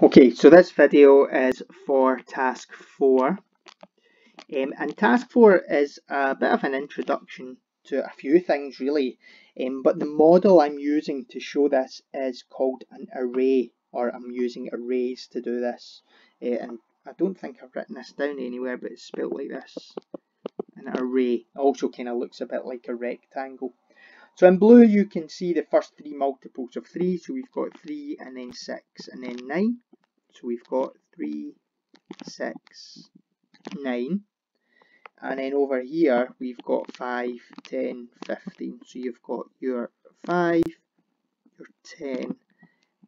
Okay, so this video is for task 4. Um, and task 4 is a bit of an introduction to a few things really, um, but the model I'm using to show this is called an array, or I'm using arrays to do this. Uh, and I don't think I've written this down anywhere, but it's spelled like this. An array also kind of looks a bit like a rectangle. So in blue you can see the first three multiples of 3, so we've got 3 and then 6 and then 9. So we've got 3, 6, 9. And then over here we've got 5, 10, 15. So you've got your 5, your 10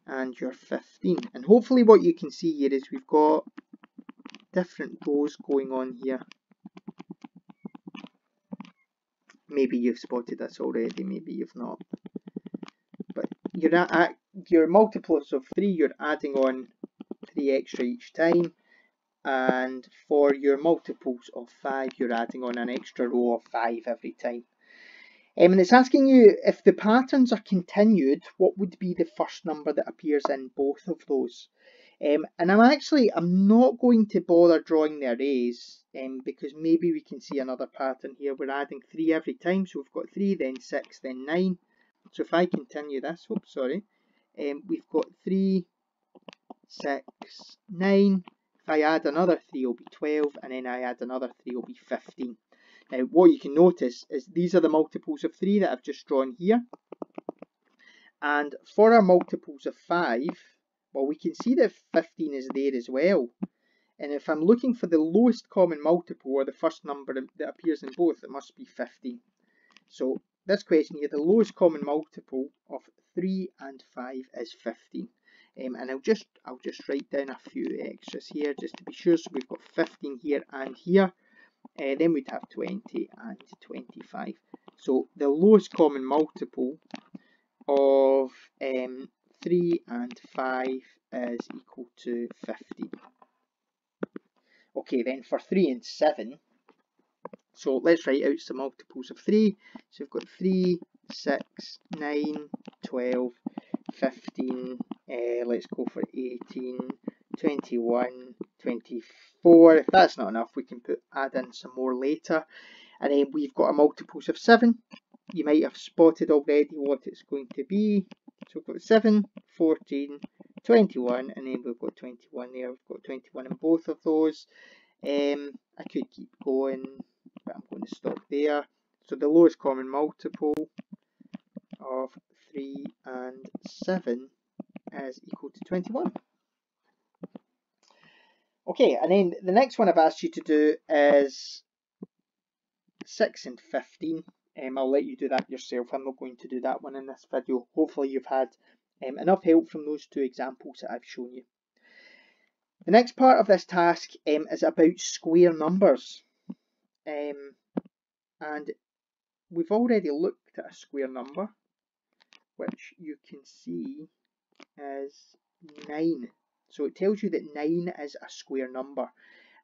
and your 15. And hopefully what you can see here is we've got different rows going on here. Maybe you've spotted this already, maybe you've not. But you're at your multiples of 3, you're adding on 3 extra each time. And for your multiples of 5, you're adding on an extra row of 5 every time. Um, and it's asking you if the patterns are continued, what would be the first number that appears in both of those? Um, and I'm actually, I'm not going to bother drawing the arrays um, because maybe we can see another pattern here. We're adding 3 every time, so we've got 3, then 6, then 9. So if I continue this, oops, sorry, um, we've got 3, 6, 9. If I add another 3, it'll be 12, and then I add another 3, it'll be 15. Now, what you can notice is these are the multiples of 3 that I've just drawn here. And for our multiples of 5, well, we can see that 15 is there as well. And if I'm looking for the lowest common multiple, or the first number that appears in both, it must be 15. So this question here, the lowest common multiple of 3 and 5 is 15. Um, and I'll just I'll just write down a few extras here just to be sure. So we've got 15 here and here. Uh, then we'd have 20 and 25. So the lowest common multiple of um, 3 and 5 is equal to 50. Okay, then for 3 and 7, so let's write out some multiples of 3. So we've got 3, 6, 9, 12, 15, uh, let's go for 18, 21, 24. If that's not enough, we can put add in some more later. And then we've got a multiples of 7. You might have spotted already what it's going to be. So we've got 7, 14, 21, and then we've got 21 there. We've got 21 in both of those. Um, I could keep going, but I'm going to stop there. So the lowest common multiple of 3 and 7 is equal to 21. Okay, and then the next one I've asked you to do is 6 and 15. Um, I'll let you do that yourself. I'm not going to do that one in this video. Hopefully you've had um, enough help from those two examples that I've shown you. The next part of this task um, is about square numbers. Um, and we've already looked at a square number, which you can see is 9. So it tells you that 9 is a square number.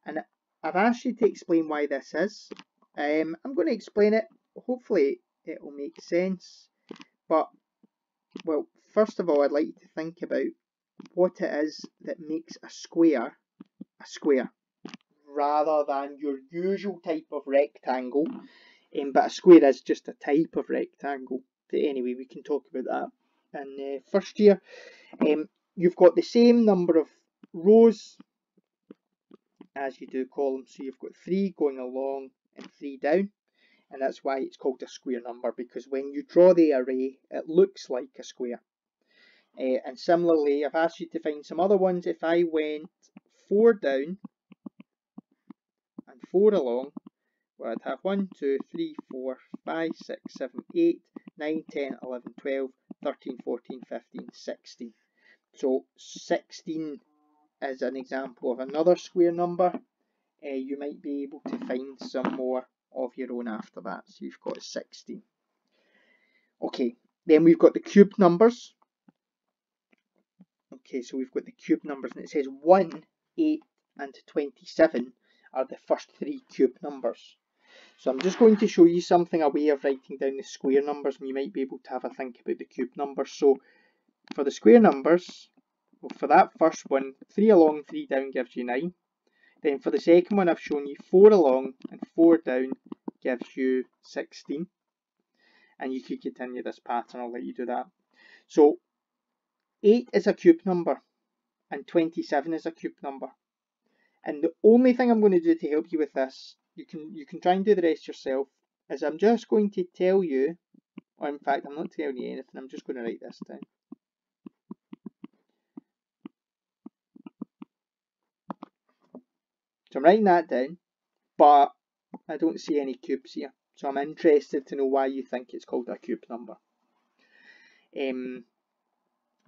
And I've asked you to explain why this is. Um, I'm going to explain it hopefully it will make sense. But, well, first of all, I'd like you to think about what it is that makes a square a square, rather than your usual type of rectangle. Um, but a square is just a type of rectangle. But anyway, we can talk about that in the first year. Um, you've got the same number of rows as you do columns. So you've got three going along and three down and that's why it's called a square number because when you draw the array it looks like a square. Uh, and similarly I've asked you to find some other ones if I went 4 down and 4 along well I'd have 1, 2, 3, 4, 5, 6, 7, 8, 9, 10, 11, 12, 13, 14, 15, 16. So 16 is an example of another square number. Uh, you might be able to find some more of your own after that. So you've got 16. Okay, then we've got the cube numbers. Okay, so we've got the cube numbers and it says 1, 8 and 27 are the first three cube numbers. So I'm just going to show you something, a way of writing down the square numbers and you might be able to have a think about the cube numbers. So for the square numbers, Well, for that first one, 3 along, 3 down gives you 9. Then for the second one, I've shown you 4 along and 4 down gives you 16. And you could continue this pattern, I'll let you do that. So 8 is a cube number and 27 is a cube number. And the only thing I'm going to do to help you with this, you can you can try and do the rest yourself, is I'm just going to tell you, or in fact I'm not telling you anything, I'm just going to write this down. So I'm writing that down, but I don't see any cubes here. So I'm interested to know why you think it's called a cube number. Um,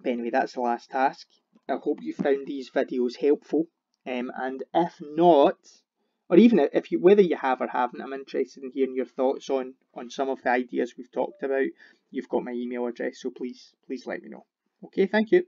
but anyway, that's the last task. I hope you found these videos helpful. Um, and if not, or even if you, whether you have or haven't, I'm interested in hearing your thoughts on, on some of the ideas we've talked about. You've got my email address, so please, please let me know. Okay, thank you.